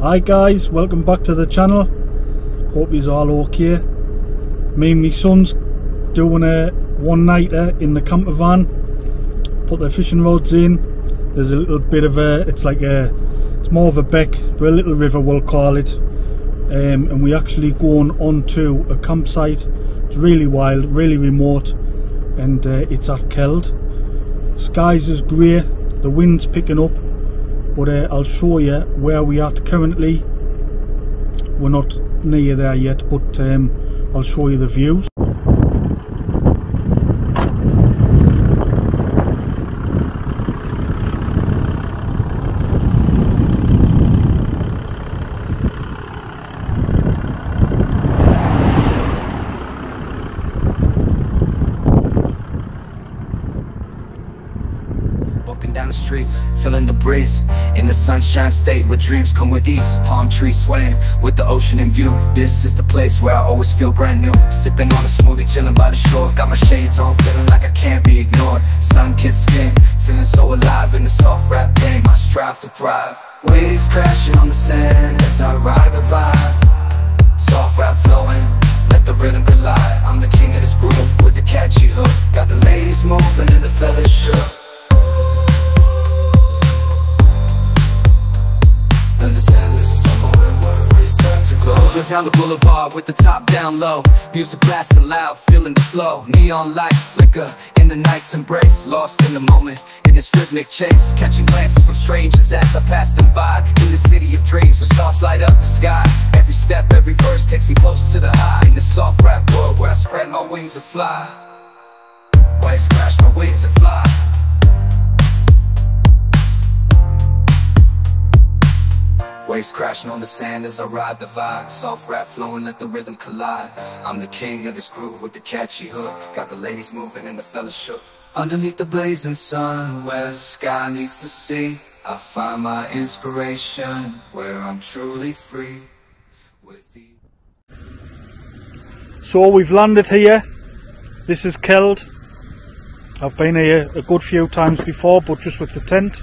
Hi guys, welcome back to the channel. Hope you're all okay. Me and my son's doing a one nighter in the camper van. Put the fishing rods in. There's a little bit of a, it's like a, it's more of a beck, but a little river we'll call it. Um, and we actually going onto a campsite. It's really wild, really remote, and uh, it's at Keld. Skies is grey, the wind's picking up, but uh, I'll show you where we are currently. We're not near there yet, but um, I'll show you the views. Walking down the streets, feeling the breeze. In the sunshine state where dreams come with ease. Palm trees swaying with the ocean in view. This is the place where I always feel brand new. Sipping on a smoothie, chilling by the shore. Got my shades on, feeling like I can't be ignored. Sun-kissed skin, feeling so alive In the soft rap game, I strive to thrive. Waves crashing on the sand as I ride the vibe. Soft rap flowing, let the rhythm collide. I'm the king of this groove with the catchy hook. Got the ladies moving and the fellas shook down the boulevard with the top down low. Music blasting loud, feeling the flow. Neon lights flicker in the night's embrace. Lost in the moment, in this rhythmic chase. Catching glances from strangers as I pass them by. In the city of dreams where stars light up the sky. Every step, every verse takes me close to the high. In the soft rap world where I spread my wings and fly. Waves crash, my wings and fly Waves crashing on the sand as I ride the vibe Soft rap flowing, let the rhythm collide I'm the king of this groove with the catchy hook Got the ladies moving and the fellas shook Underneath the blazing sun, where the sky meets the sea I find my inspiration, where I'm truly free So we've landed here. This is Keld. I've been here a good few times before, but just with the tent.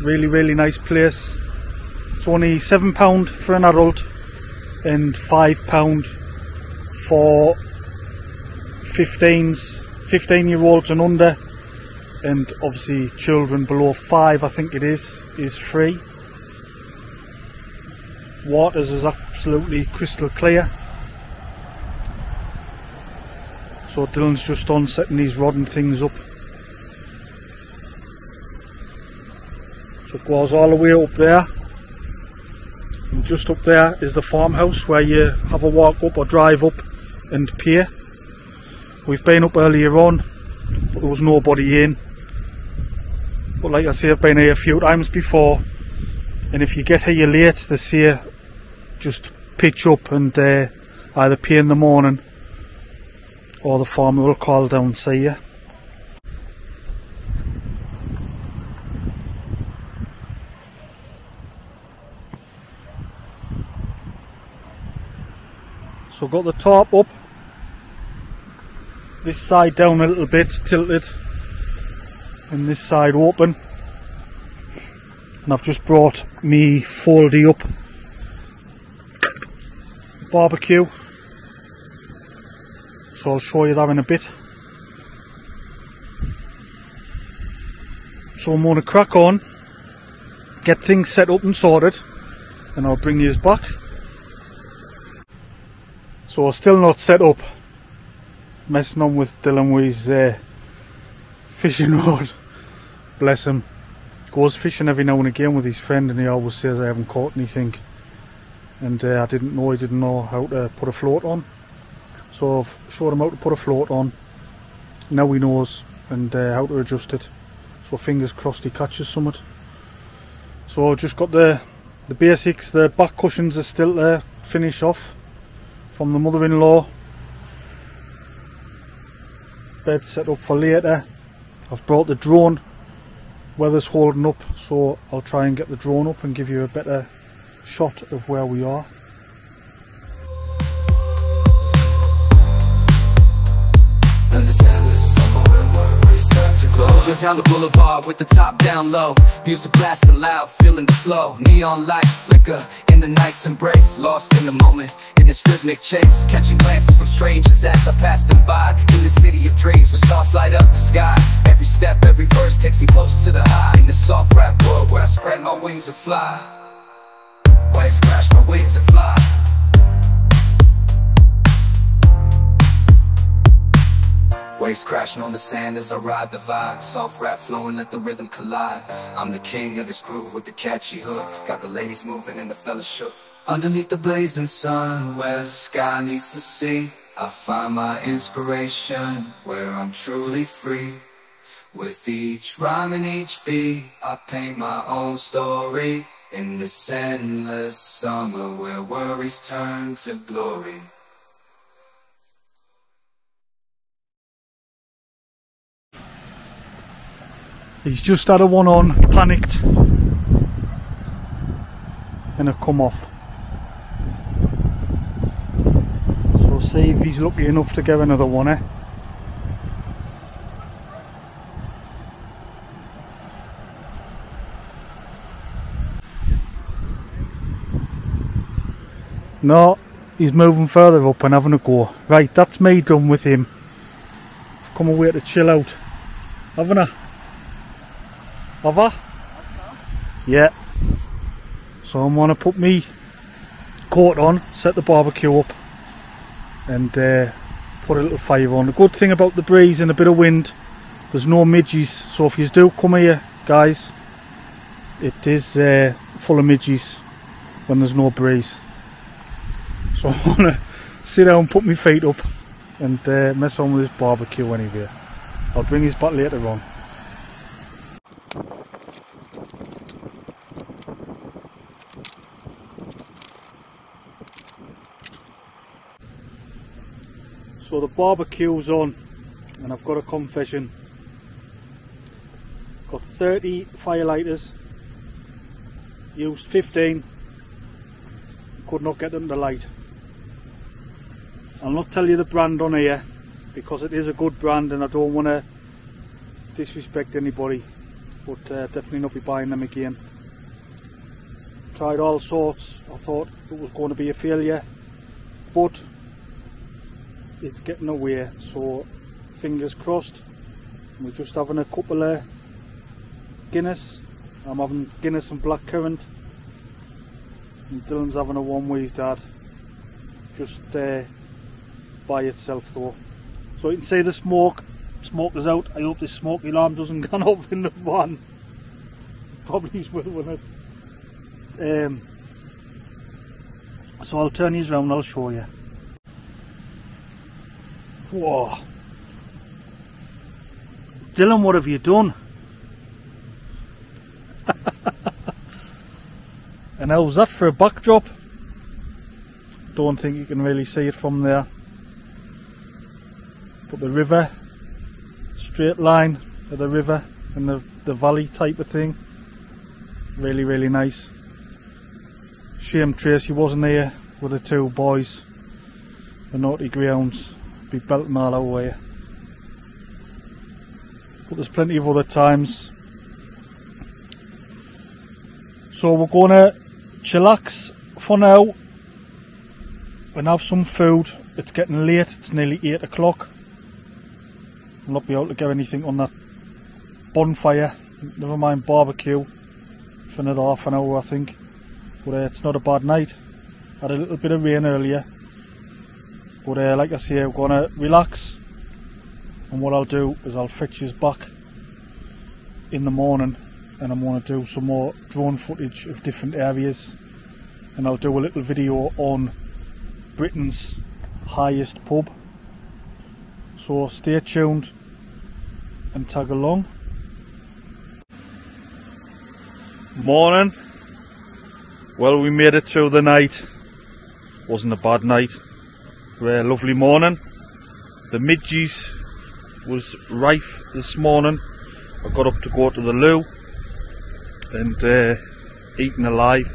Really, really nice place. It's only £7 for an adult and £5 for 15s, 15 year olds and under. And obviously, children below 5, I think it is, is free. Waters is absolutely crystal clear. So Dylan's just on setting these rod and things up. So it goes all the way up there. And just up there is the farmhouse where you have a walk up or drive up and pay. We've been up earlier on, but there was nobody in. But like I say, I've been here a few times before. And if you get here late, they say just pitch up and uh, either pay in the morning or the farmer will call down and see you. So I've got the top up, this side down a little bit, tilted, and this side open. And I've just brought me foldy up barbecue. So I'll show you that in a bit. So I'm going to crack on, get things set up and sorted, and I'll bring you back. So still not set up. Messing on with Dylan his uh, fishing rod. Bless him. Goes fishing every now and again with his friend and he always says I haven't caught anything. And uh, I didn't know he didn't know how to put a float on. So I've showed him how to put a float on. Now he knows and uh, how to adjust it. So fingers crossed he catches something. So I've just got the the basics, the back cushions are still there, finish off from the mother-in-law. Bed set up for later. I've brought the drone. Weather's holding up, so I'll try and get the drone up and give you a better shot of where we are. Just down the boulevard with the top down low. Music blasting loud, feeling the flow. Neon lights flicker in the night's embrace. Lost in the moment, in this rhythmic chase. Catching glances from strangers as I pass them by. In the city of dreams where stars light up the sky. Every step, every verse takes me close to the high. In the soft rap world where I spread my wings and fly. Waves crash, my wings and fly Waves crashing on the sand as I ride the vibe. Soft rap flowing, let the rhythm collide. I'm the king of this groove with the catchy hook. Got the ladies moving and the fellas shook. Underneath the blazing sun, where the sky meets the sea I find my inspiration, where I'm truly free. With each rhyme and each beat, I paint my own story. In this endless summer where worries turn to glory He's just had a one on, panicked, and it come off. So see if he's lucky enough to get another one, eh? No, he's moving further up and having a go. Right, that's me done with him. I've come away to chill out. Haven't I? Have I? Yeah. So I'm gonna put me coat on, set the barbecue up and uh, put a little fire on. The good thing about the breeze and a bit of wind, there's no midges. So if you do come here, guys, it is uh, full of midges when there's no breeze. So I wanna sit down, put my feet up and uh, mess on with this barbecue anyway. I'll bring his back later on. So the barbecue's on and I've got a confession. Got 30 firelighters, used 15, could not get them to light. I'll not tell you the brand on here because it is a good brand and I don't want to disrespect anybody but uh, definitely not be buying them again. Tried all sorts, I thought it was going to be a failure but it's getting away. So fingers crossed. We're just having a couple of Guinness. I'm having Guinness and blackcurrant and Dylan's having a one with his dad. Just uh, by itself though. So you can see the smoke. Smoke is out. I hope this smoke alarm doesn't go off in the van. Probably will won't it um, so I'll turn these around I'll show you Whoa. Dylan, what have you done? and how's that for a backdrop? Don't think you can really see it from there. But the river, straight line of the river and the, the valley type of thing. Really, really nice. Shame Tracey wasn't here with the two boys, the naughty greyhounds be all over here. But there's plenty of other times. So we're going to chillax for now and have some food. It's getting late, it's nearly 8 o'clock. I'll not be able to get anything on that bonfire, never mind barbecue, for another half an hour I think. But uh, it's not a bad night. Had a little bit of rain earlier. But uh, like I say, I'm going to relax. And what I'll do is I'll fetch you back in the morning and I'm going to do some more drone footage of different areas. And I'll do a little video on Britain's highest pub. So stay tuned and tag along. Morning. Well, we made it through the night. Wasn't a bad night. A lovely morning. The midges was rife this morning. I got up to go to the loo and uh, eating alive.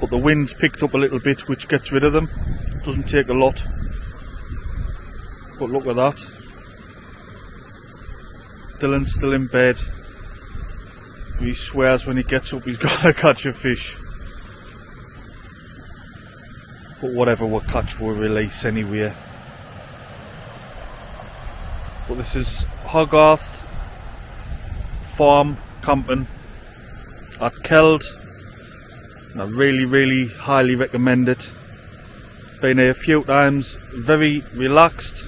But the wind's picked up a little bit which gets rid of them. Doesn't take a lot. But look at that. Dylan's still in bed. He swears when he gets up he's gonna catch a fish. But whatever we catch we'll release anywhere. But this is Hogarth Farm Camping at Keld. And I really, really highly recommend it. Been here a few times, very relaxed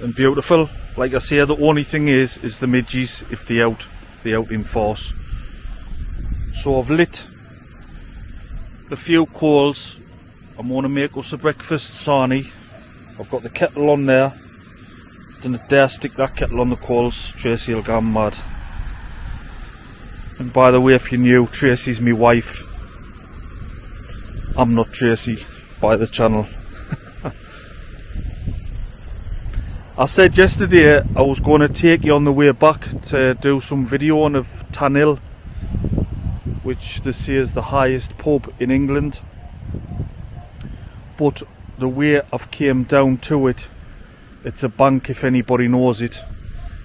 and beautiful. Like I say, the only thing is, is the midges if they out, they out in force. So I've lit the few calls I'm going to make us a breakfast sarnie. I've got the kettle on there. Didn't dare stick that kettle on the coals. Tracey will go mad. And by the way, if you're new, Tracey's my wife. I'm not Tracey by the channel. I said yesterday I was going to take you on the way back to do some video on of Tan Hill which this say is the highest pub in England. But the way I've came down to it. It's a bank if anybody knows it.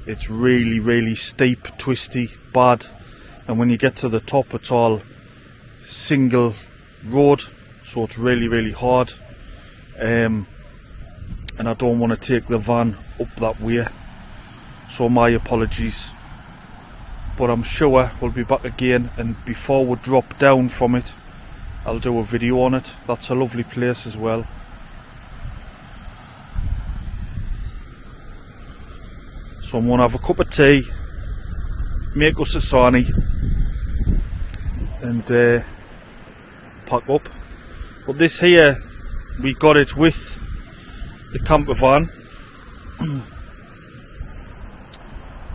It's really really steep twisty bad. And when you get to the top it's all single road so it's really really hard. Um, and I don't want to take the van up that way. So my apologies but I'm sure we'll be back again and before we drop down from it I'll do a video on it. That's a lovely place as well. So I'm going to have a cup of tea make us a sarnie and uh, pack up. But this here we got it with the camper van.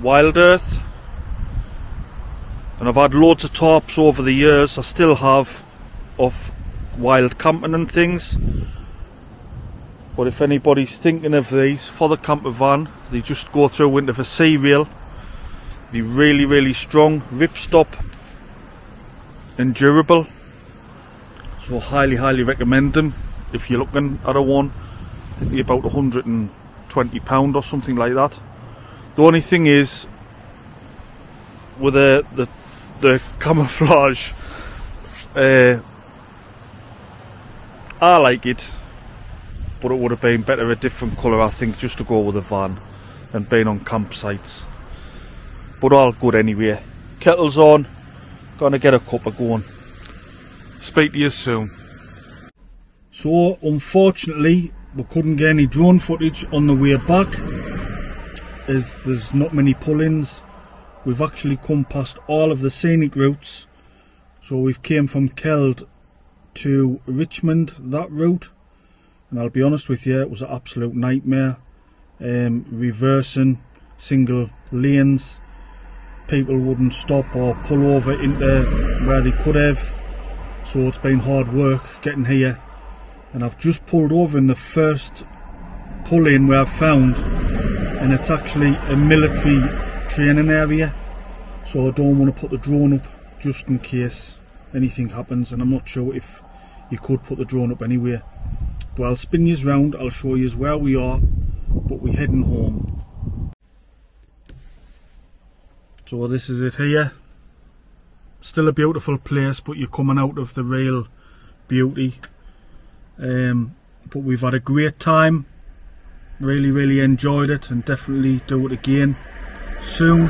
Wild Earth and I've had loads of tops over the years. I still have of wild camping and things. But if anybody's thinking of these for the camper van they just go through into the C rail be really really strong ripstop and durable so highly highly recommend them. If you're looking at a one think about 120 pound or something like that. The only thing is with the the, the camouflage uh, I like it but it would have been better a different colour I think just to go with the van and being on campsites. But all good anyway. Kettle's on. Gonna get a cup of going. Speak to you soon. So unfortunately we couldn't get any drone footage on the way back as there's not many pull-ins we've actually come past all of the scenic routes. So we've came from Keld to Richmond that route. And I'll be honest with you it was an absolute nightmare. Um, reversing single lanes. People wouldn't stop or pull over into where they could have. So it's been hard work getting here. And I've just pulled over in the first pull in where I've found and it's actually a military training area. So I don't want to put the drone up just in case anything happens and I'm not sure if you could put the drone up anywhere. But I'll spin you round I'll show you where we are but we're heading home. So this is it here. Still a beautiful place but you're coming out of the real beauty. Um, but we've had a great time. Really really enjoyed it and definitely do it again soon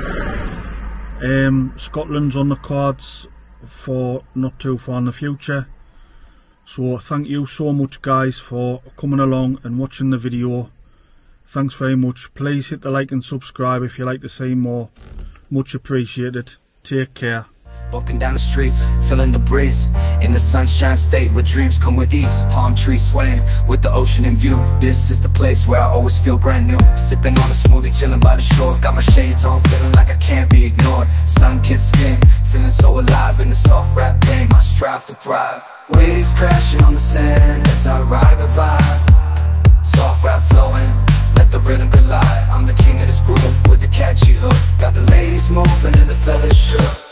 um, Scotland's on the cards for not too far in the future. So thank you so much guys for coming along and watching the video. Thanks very much. Please hit the like and subscribe if you like to see more. Much appreciated. Take care Walking down the streets, feeling the breeze. In the sunshine state where dreams come with ease. Palm trees swaying with the ocean in view. This is the place where I always feel brand new. Sipping on a smoothie, chilling by the shore. Got my shades on, feeling like I can't be ignored. Sun-kissed skin, feeling so alive In the soft rap game, I strive to thrive. Waves crashing on the sand as I ride the vibe. Soft rap flowing, let the rhythm collide. I'm the king of this groove with the catchy hook. Got the ladies moving and the fellas shook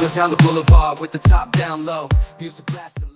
Your down the boulevard with the top down low. Music blasting